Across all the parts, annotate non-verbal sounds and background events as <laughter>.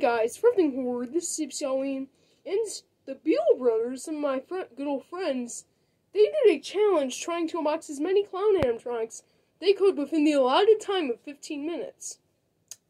guys, Flipping Horde, this is Halloween, and the Beil Brothers, some of my good old friends, they did a challenge trying to unbox as many clown animatronics they could within the allotted time of 15 minutes.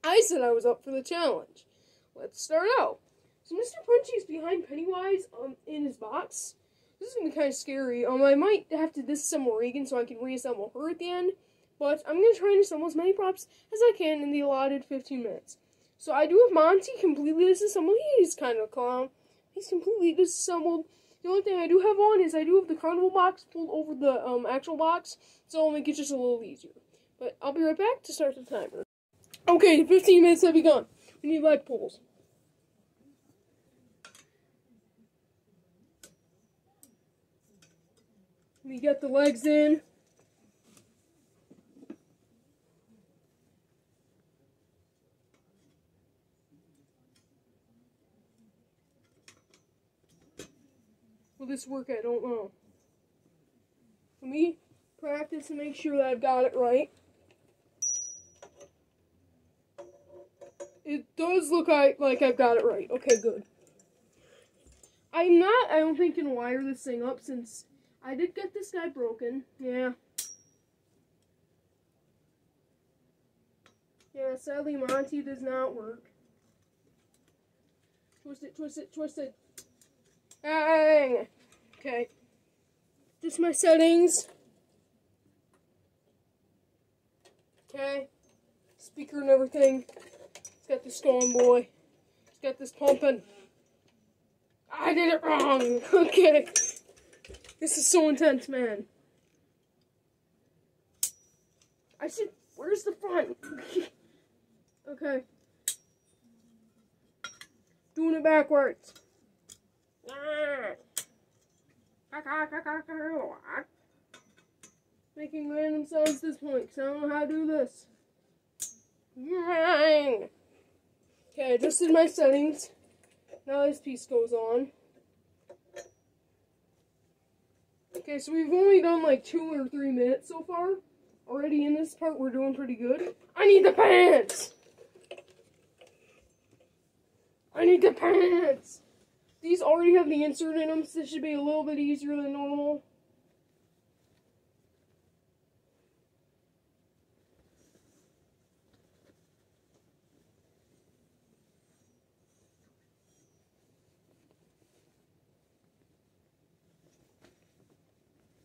I said I was up for the challenge. Let's start out. So Mr. Punchy is behind Pennywise um, in his box. This is going to be kind of scary. Um, I might have to disassemble Regan so I can reassemble her at the end. But I'm going to try and assemble as many props as I can in the allotted 15 minutes. So I do have Monty completely disassembled. He's kind of a clown. He's completely disassembled. The only thing I do have on is I do have the carnival box pulled over the um, actual box, so it'll make it just a little easier. But I'll be right back to start the timer. Okay, 15 minutes have begun. We need leg pulls. We get the legs in. Will this work? I don't know. Let me practice and make sure that I've got it right. It does look like, I've got it right. Okay, good. I'm not, I don't think, can wire this thing up since I did get this guy broken. Yeah. Yeah, sadly Monty does not work. Twist it, twist it, twist it. Bang! Okay. Just my settings. Okay. Speaker and everything. It's got this going, boy. It's got this pumping. I did it wrong. <laughs> Okay. This is so intense, man. I should. Where's the front? <laughs> okay. Doing it backwards. Making random sounds at this point, because I don't know how to do this. Okay, I adjusted my settings. Now this piece goes on. Okay, so we've only done like two or three minutes so far. Already in this part, we're doing pretty good. I need the pants! I need the pants! These already have the insert in them, so this should be a little bit easier than normal.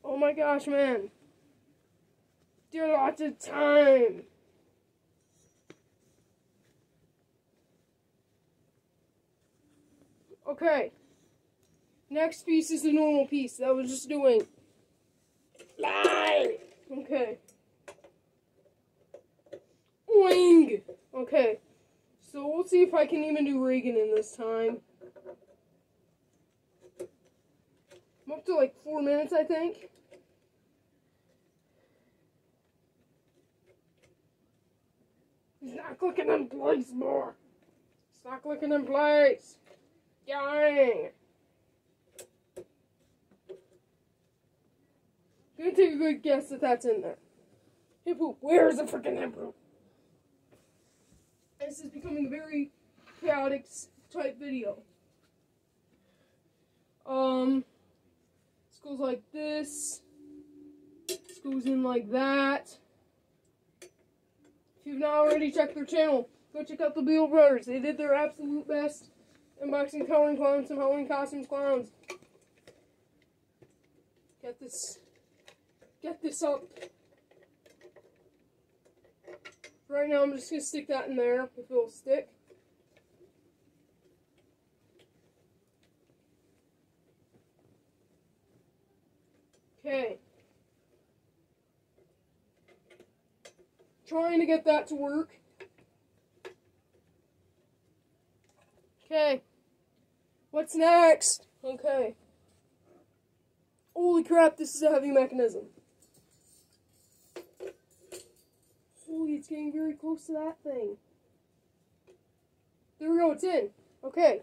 Oh my gosh, man. There lots of time. Okay. Next piece is the normal piece that I was just doing. Lie! Okay. Wing! Okay. So we'll see if I can even do Regan in this time. I'm up to like four minutes, I think. He's not clicking in place more. Not clicking in place. Dang. I'm gonna take a good guess that that's in there. Hey, poop, where's the freaking Hippo? This is becoming a very chaotic type video. Um, this goes like this. This goes in like that. If you've not already checked their channel, go check out the Beil Brothers. They did their absolute best unboxing coloring clowns, some Halloween costumes clowns. Get this, get this up. Right now, I'm just gonna stick that in there if it'll stick. Okay. Trying to get that to work. Okay. What's next? Okay. Holy crap, this is a heavy mechanism. Holy, it's getting very close to that thing. There we go, it's in. Okay.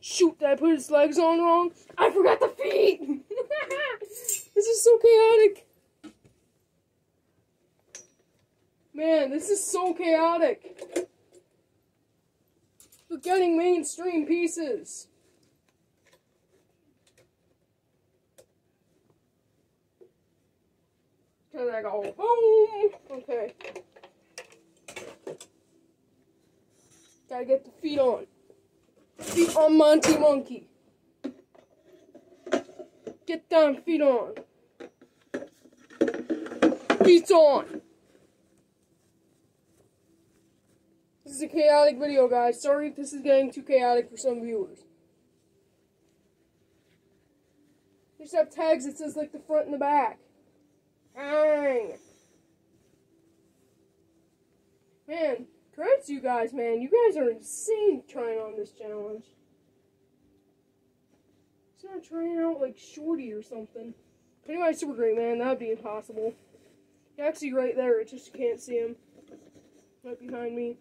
Shoot, did I put his legs on wrong? I forgot the feet! <laughs> this is so chaotic. Man, this is so chaotic. We're getting mainstream pieces. Cause I go home. Okay. Gotta get the feet on. Feet on Monty Monkey. Get down, feet on. Feet on. Is a chaotic video, guys. Sorry if this is getting too chaotic for some viewers. They just have tags that says like the front and the back. Dang. Man, congrats you guys, man. You guys are insane trying on this challenge. It's not trying out like Shorty or something. Anyway, super great, man. That would be impossible. Actually right there. It's just can't see him. Right behind me.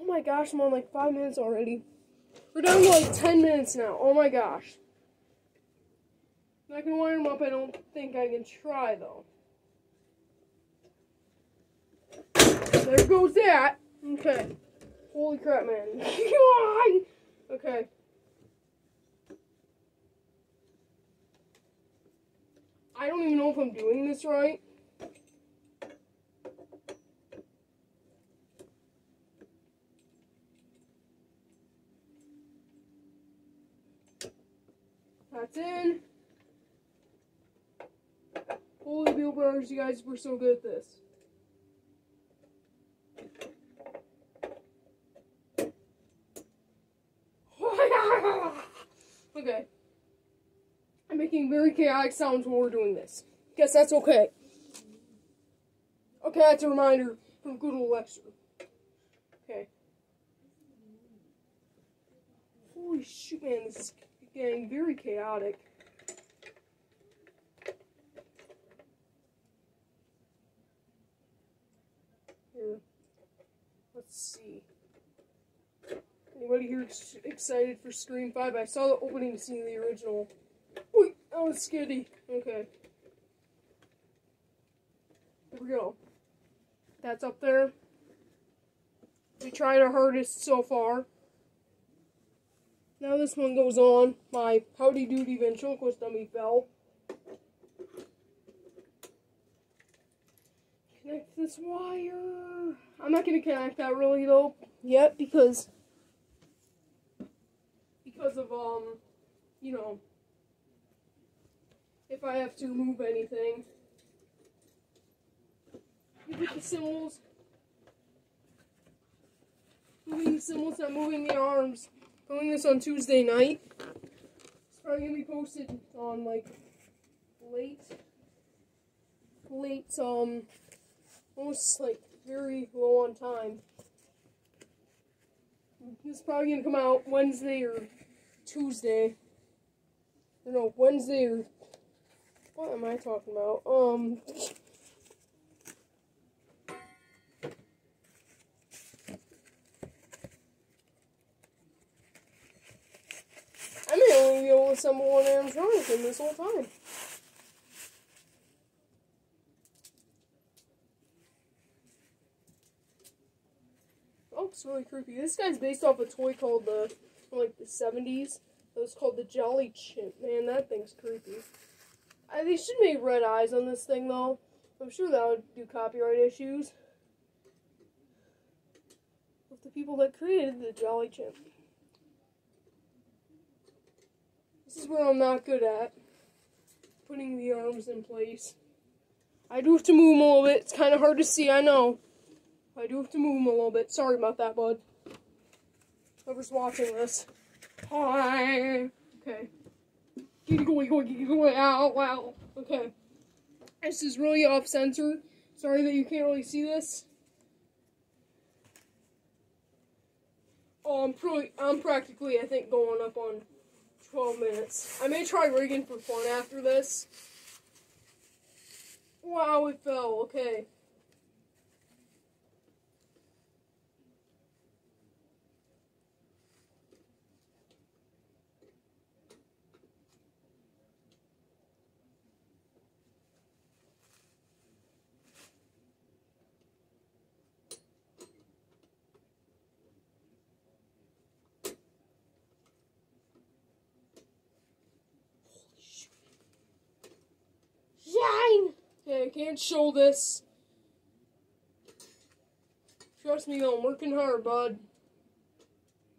Oh my gosh, I'm on like five minutes already. We're down to like ten minutes now. Oh my gosh. I can wire them up. I don't think I can try though. There goes that. Okay. Holy crap, man. <laughs> okay. I don't even know if I'm doing this right. That's in. Holy Bill Brothers, you guys were so good at this. <laughs> okay. I'm making very chaotic sounds while we're doing this. Guess that's okay. Okay, that's a reminder from good old Lexer. Okay. Holy shoot, man, this is getting very chaotic. Let's see. Anybody here excited for Scream 5? I saw the opening scene of the original. Wait, that was skitty. Okay. Here we go. That's up there. We tried our hardest so far. Now this one goes on. My Howdy Doody ventriloquist dummy fell. Connect this wire. I'm not going to connect that really though yet because because of um you know if I have to move anything. You get the cymbals. Moving the cymbals, not moving the arms. Filming this on Tuesday night. It's probably gonna be posted on like late, late, um, almost like very low on time. This is probably gonna come out Wednesday or Tuesday. I don't know, Wednesday or what am I talking about? Um. I may only be able to assemble one animatronic in this whole time. Oh, it's really creepy. This guy's based off a toy called the, like the 70s. It was called the Jolly Chimp. Man, that thing's creepy. I, they should make red eyes on this thing, though. I'm sure that would do copyright issues. With the people that created the Jolly Chimp. This is where I'm not good at. Putting the arms in place. I do have to move them a little bit. It's kind of hard to see, I know. I do have to move them a little bit. Sorry about that, bud. Whoever's watching this. Hi. Okay. Get going, going, get going. Ow, wow. Okay. This is really off center. Sorry that you can't really see this. Oh, I'm probably, I'm practically, I think, going up on 12 minutes. I may try rigging for fun after this. Wow, it fell. Okay. Can't show this. Trust me, I'm working hard, bud.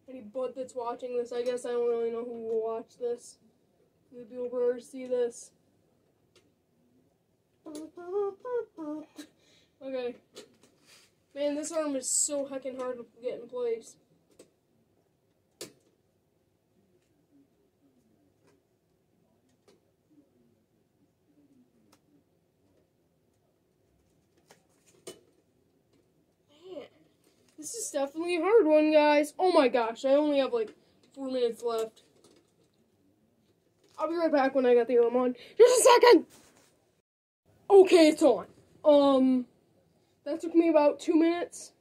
Any bud that's watching this, I guess I don't really know who will watch this. The Beil Brothers see this. Okay. Man, this arm is so heckin' hard to get in place. This is definitely a hard one, guys. Oh my gosh, I only have like four minutes left. I'll be right back when I got the arm on. Just a second! Okay, it's on. Um, that took me about two minutes.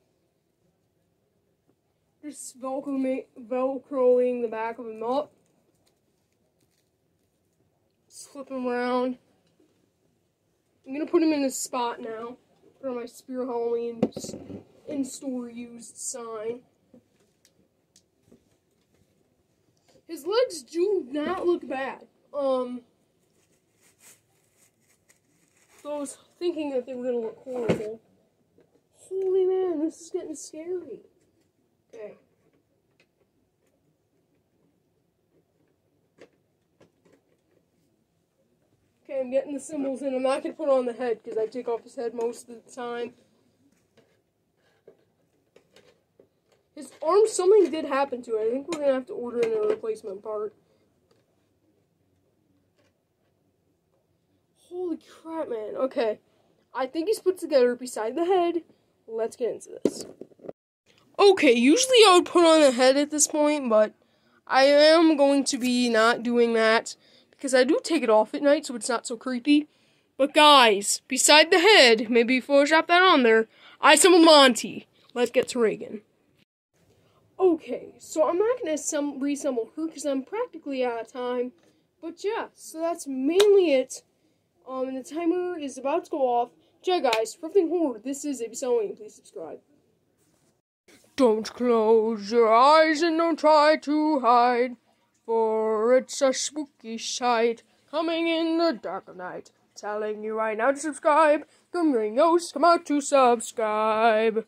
Just velcroing, velcroing the back of him up. Slip him around. I'm gonna put him in his spot now. On my Spirit Halloween in store used sign. His legs do not look bad. Um, I was thinking that they were gonna look horrible. Holy man, this is getting scary. Okay. Okay, I'm getting the cymbals in. I'm not gonna put on the head because I take off his head most of the time. His arm, something did happen to it. I think we're gonna have to order in a replacement part. Holy crap, man. Okay. I think he's put together beside the head. Let's get into this. Okay, usually I would put on the head at this point, but I am going to be not doing that because I do take it off at night so it's not so creepy. But guys, beside the head, maybe Photoshop that on there, I assembled Monty. Let's get to Regan. Okay, so I'm not going to reassemble her because I'm practically out of time. But yeah, so that's mainly it. Um, and the timer is about to go off. Yeah, guys, for everything horror, this is Halloween. Please subscribe. Don't close your eyes and don't try to hide, for it's a spooky sight coming in the dark of night. Telling you right now to subscribe. Come ring ghosts, come out to subscribe.